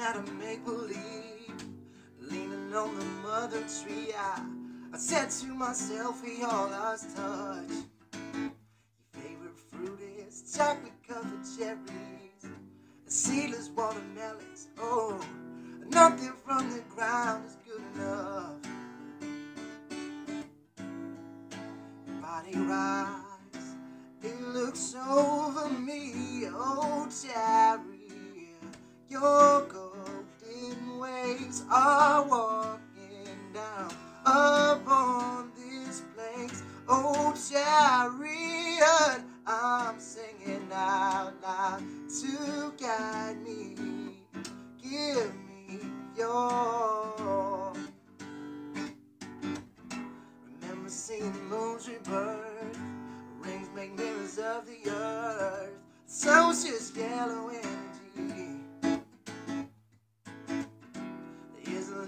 out of make believe, leaning on the mother tree. I, I said to myself, we all lost touch. Your favorite fruit is chocolate covered cherries seedless watermelons. Oh, nothing from the ground is good enough. Your body rise, it looks over me. Oh, cherry. Are walking down upon this place. Oh, chariot, I'm singing out loud to guide me. Give me your. Remember seeing the moon's rebirth. Rings make mirrors of the earth. Sun's just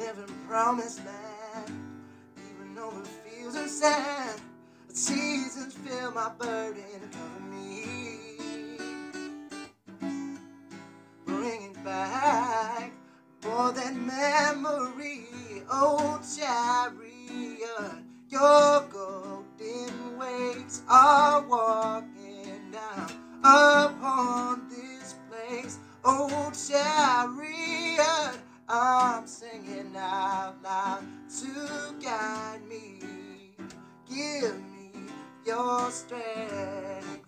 living promised land. Even though the fields are sad, the seasons fill my burden and cover me. Bringing back more than memory, old chariot. Your golden waves are walking strength.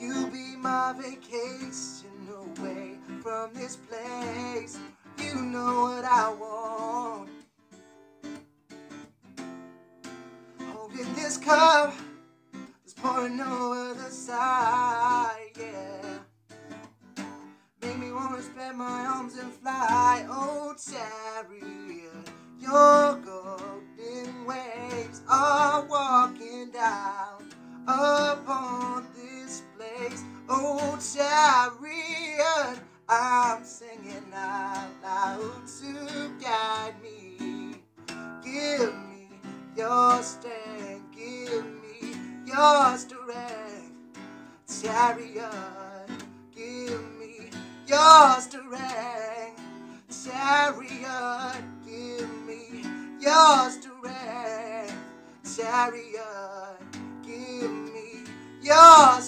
You be my vacation away from this place. You know what I want. Holding this cup, there's pouring no other side, yeah make me wanna spread my arms and fly, oh chariot. Your strength, give me your strength, chariot your strength, chariot. Give me your strength, chariot. Give me your